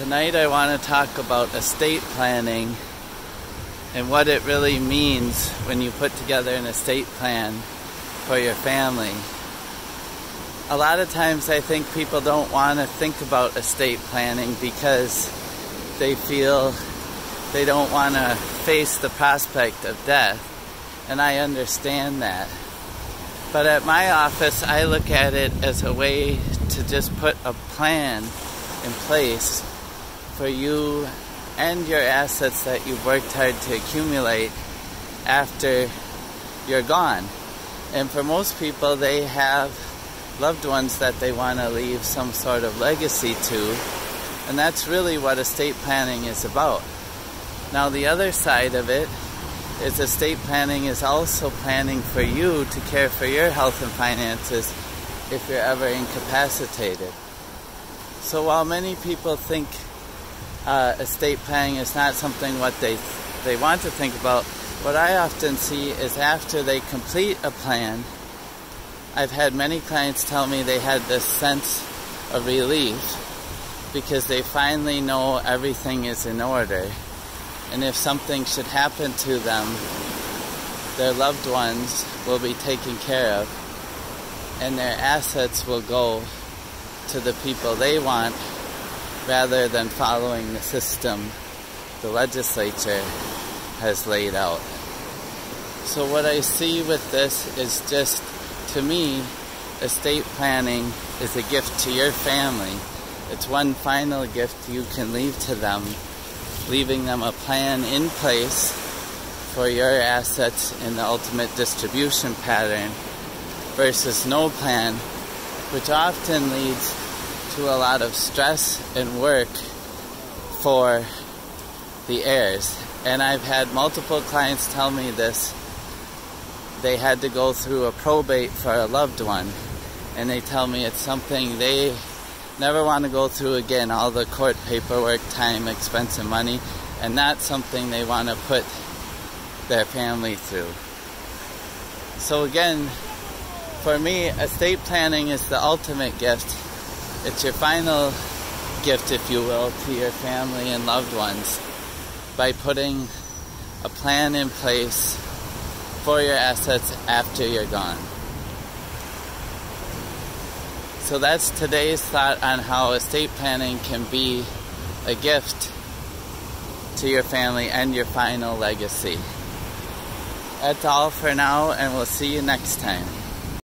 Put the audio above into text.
Tonight I want to talk about estate planning and what it really means when you put together an estate plan for your family. A lot of times I think people don't want to think about estate planning because they feel they don't want to face the prospect of death. And I understand that. But at my office, I look at it as a way to just put a plan in place for you and your assets that you've worked hard to accumulate after you're gone. And for most people, they have loved ones that they want to leave some sort of legacy to. And that's really what estate planning is about. Now, the other side of it is estate planning is also planning for you to care for your health and finances if you're ever incapacitated. So while many people think uh, estate planning is not something what they they want to think about. What I often see is after they complete a plan, I've had many clients tell me they had this sense of relief because they finally know everything is in order. And if something should happen to them, their loved ones will be taken care of and their assets will go to the people they want rather than following the system the legislature has laid out. So, what I see with this is just, to me, estate planning is a gift to your family. It's one final gift you can leave to them, leaving them a plan in place for your assets in the ultimate distribution pattern versus no plan, which often leads to a lot of stress and work for the heirs. And I've had multiple clients tell me this. They had to go through a probate for a loved one, and they tell me it's something they never want to go through again all the court paperwork, time, expense, and money, and that's something they want to put their family through. So, again, for me, estate planning is the ultimate gift it's your final gift, if you will, to your family and loved ones by putting a plan in place for your assets after you're gone. So that's today's thought on how estate planning can be a gift to your family and your final legacy. That's all for now, and we'll see you next time.